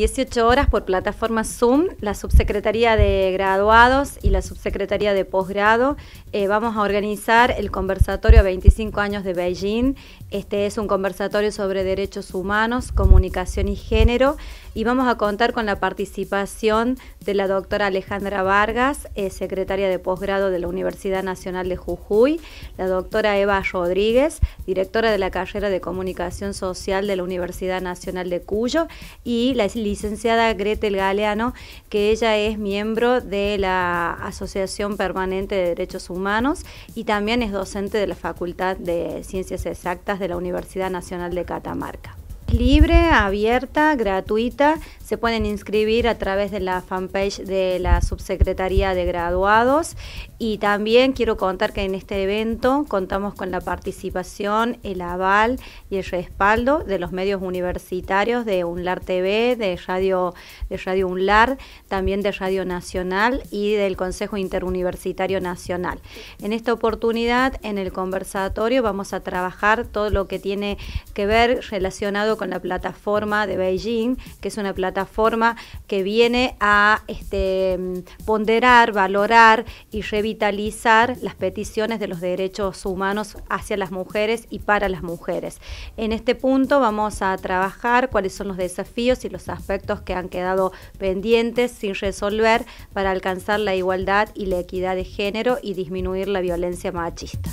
18 horas por plataforma Zoom, la Subsecretaría de Graduados y la Subsecretaría de Posgrado. Eh, vamos a organizar el conversatorio 25 años de Beijing. Este es un conversatorio sobre derechos humanos, comunicación y género y vamos a contar con la participación de la doctora Alejandra Vargas, eh, secretaria de posgrado de la Universidad Nacional de Jujuy, la doctora Eva Rodríguez, directora de la carrera de comunicación social de la Universidad Nacional de Cuyo y la licenciada Gretel Galeano, que ella es miembro de la Asociación Permanente de Derechos Humanos y también es docente de la Facultad de Ciencias Exactas de la Universidad Nacional de Catamarca libre, abierta, gratuita. Se pueden inscribir a través de la fanpage de la Subsecretaría de Graduados. Y también quiero contar que en este evento contamos con la participación, el aval y el respaldo de los medios universitarios de UNLAR TV, de Radio, de Radio UNLAR, también de Radio Nacional y del Consejo Interuniversitario Nacional. En esta oportunidad, en el conversatorio, vamos a trabajar todo lo que tiene que ver relacionado con la plataforma de Beijing, que es una plataforma que viene a este, ponderar, valorar y revitalizar las peticiones de los derechos humanos hacia las mujeres y para las mujeres. En este punto vamos a trabajar cuáles son los desafíos y los aspectos que han quedado pendientes sin resolver para alcanzar la igualdad y la equidad de género y disminuir la violencia machista.